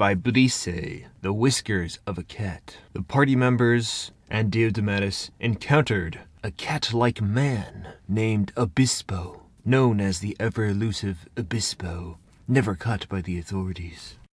Vibrissae, the whiskers of a cat. The party members and Diodomatus encountered a cat-like man named Obispo, known as the ever-elusive Obispo, never caught by the authorities.